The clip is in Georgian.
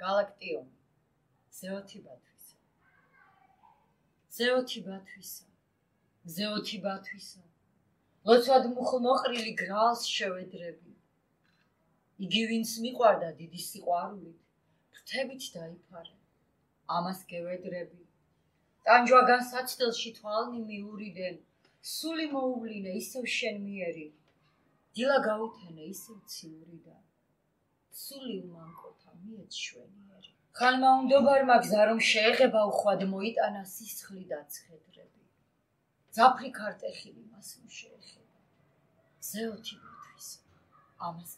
galaktioni zeoti batvisa zeoti batvisa zeoti batvisa ლოცვად მუხლმოყრილი გრალს შევედრები. იგი ვინც მიყვარდა დიდი სიყვარულით ფრთებით დაიფარე. ამას გევედრები. ტანჯვაგან საცდელში თვალნი მიურიდენ სული მოუვლინე ისევ შენ მიერი. დილა გაუთენე ისევ ციური სული უმანკოთა მიეჩვენიერი ხალმა უნდობარ მაგზა რომ შეეხება უხვად მოიტანა სისხლი და ცხედრები ზაფრი ქარტეხილი მას შეეხება ზეოთი მოთვის ამას